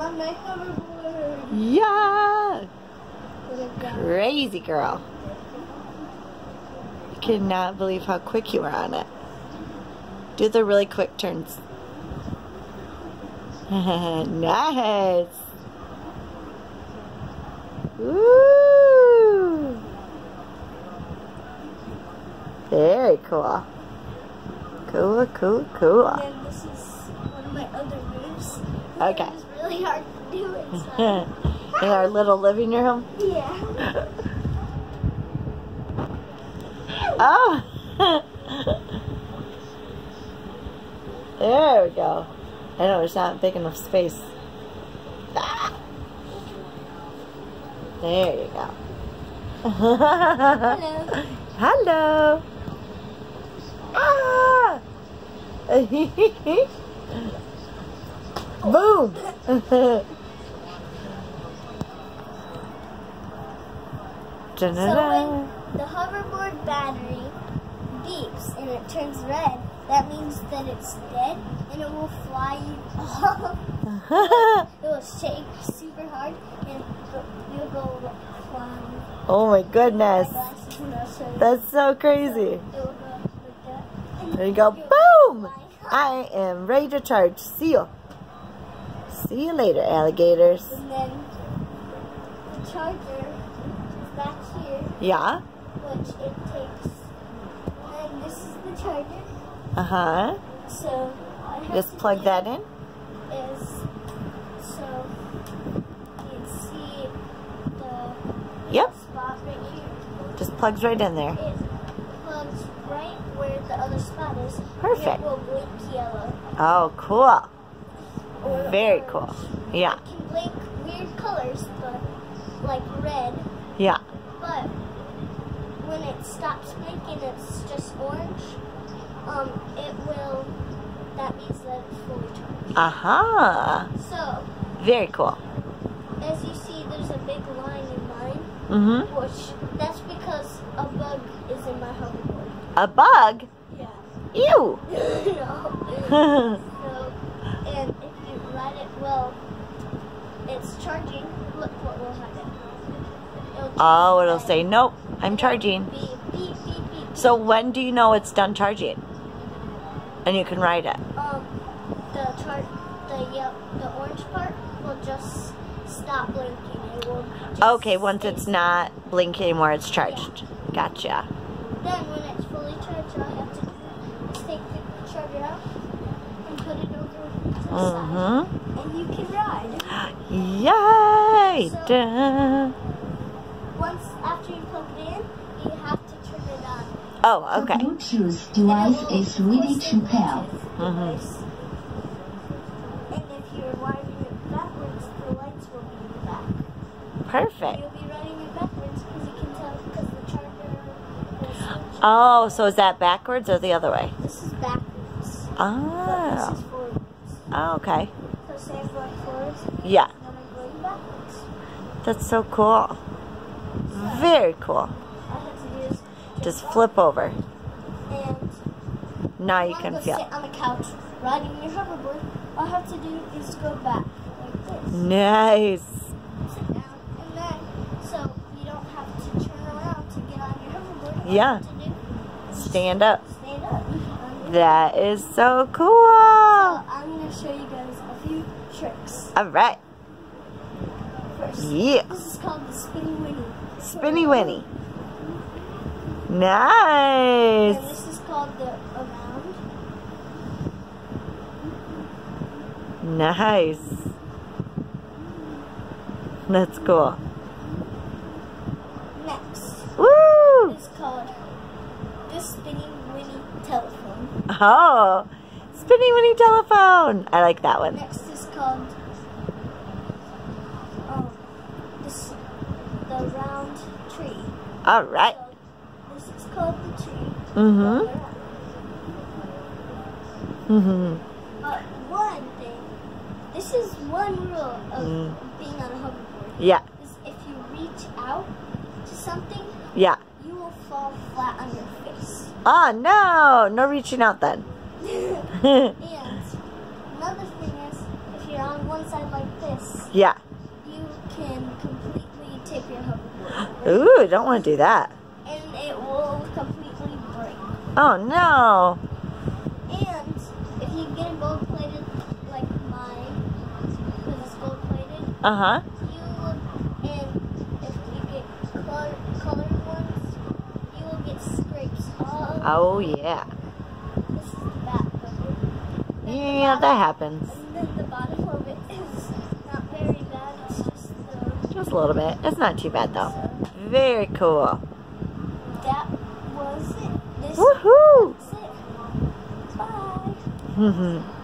My. Yeah. Look at that. Crazy girl. I cannot believe how quick you were on it. Do the really quick turns. nice. Woo. Very cool. Cool, cool, cool. And then this is one of my other moves. Okay. It's really hard to do it. So. In our little living room. yeah. Oh! there we go. I know there's not big enough space. There you go. Hello. Hello. Ah! Boom! So when the hoverboard battery beeps and it turns red, that means that it's dead and it will fly you off. It will shake super hard and you'll go flying. oh my goodness. glasses and I'll show you. That's so crazy. It will go like that. and There you go. Boom! I am ready to charge. See you. See you later, alligators. And then the charger is back here, Yeah? which it takes. And this is the charger. Uh huh. So I have Just plug that in. is so you can see the Yep. spot right here. Just plugs right in there. It plugs right where the other spot is. and Perfect. It will blink yellow. Oh, cool. Very cool. Yeah. It can blink weird colors, but like red. Yeah. But when it stops blinking, it's just orange. Um, it will. That means that it's fully charged. Uh huh. So Very cool. as you see, there's a big line in mine, Mm hmm. which that's because a bug is in my hoverboard. A bug? Yeah. Ew. no. So, and if you ride it well, it's charging. Look what will happen. It'll oh, it'll say, nope, I'm charging. Beep, beep, beep. So when do you know it's done charging? And you can ride it. Um, the chart, the yellow, the orange part will just stop blinking. It will. Okay, once it's not blinking anymore, it's charged. Gotcha. Then when it's fully charged, all I have to take the charger out it over to the side, Mm and you can ride. Yay! Da. Once after you plug it in, you have to turn it on. Oh, The okay. Bluetooth device is ready to pair. Mhm. And if you're wiring it backwards, the lights will be in the back. Perfect. You'll be running it backwards because you can tell because the charger. Oh, so is that backwards or the other way? This is backwards, but Oh, this is forwards. okay. So say I'm going forwards, Yeah, and then I'm going backwards. that's so cool. Very cool. All I have to do is Just flip over. and Now you can feel. sit on the couch riding your hoverboard. All I have to do is go back like this. Nice. Sit down, and then so you don't have to turn around to get on your hoverboard. All Yeah. You have to do Stand up. stand up. That is so So cool. I'm gonna show you guys a few tricks. All right. First, Yeah. this is called the spinny winny. Spinny Winnie. And Nice. this is called the around. Nice. That's cool. Next Woo! is called the spinny winny telephone. Oh, Spinny Winnie telephone. I like that one. Next is called um this the round tree. All right. So this is called the tree. Mm-hmm. Mm-hmm. But one thing, this is one rule of Mm. being on a hoverboard. Yeah. Is if you reach out to something, Yeah. you will fall flat on your face. Oh, no. No reaching out then. and another thing is, if you're on one side like this, Yeah. you can completely tip your hoverboard. Ooh, don't want to do that. And it will completely break. Oh no. And if you get a gold plated like mine, because it's gold plated, Uh huh. you will, and if you get color, colored ones, you will get scrapes Oh yeah. This is the back of it. And Yeah, the that bottom- happens. And then the bottom of it is not very bad. It's just a little bit. It's not too bad though. Very cool. That was it. This Woohoo! Bye. Mhm.